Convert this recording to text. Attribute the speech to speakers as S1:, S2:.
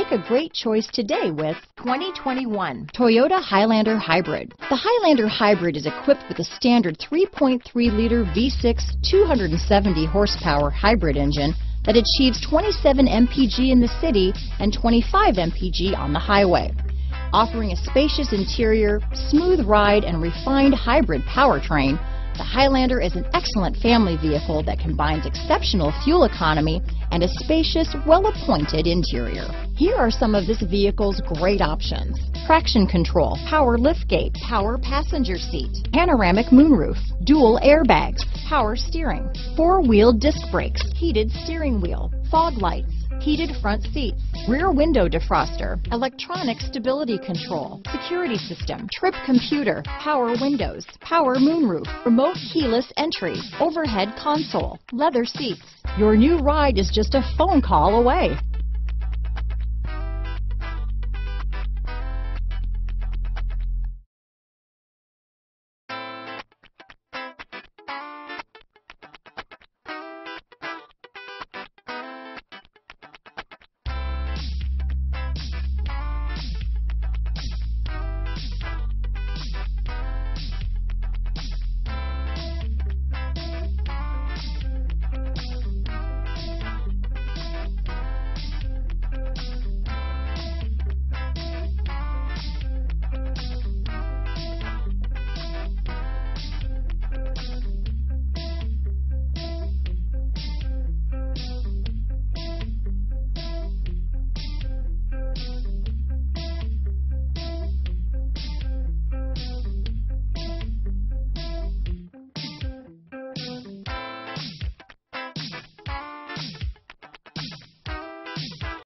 S1: Make a great choice today with 2021 Toyota Highlander Hybrid. The Highlander Hybrid is equipped with a standard 3.3-liter V6 270 horsepower hybrid engine that achieves 27 mpg in the city and 25 mpg on the highway. Offering a spacious interior, smooth ride, and refined hybrid powertrain, the Highlander is an excellent family vehicle that combines exceptional fuel economy and a spacious, well-appointed interior. Here are some of this vehicle's great options. Traction control, power liftgate, power passenger seat, panoramic moonroof, dual airbags, power steering, four-wheel disc brakes, heated steering wheel, fog lights, heated front seats, rear window defroster, electronic stability control, security system, trip computer, power windows, power moonroof, remote keyless entry, overhead console, leather seats. Your new ride is just a phone call away.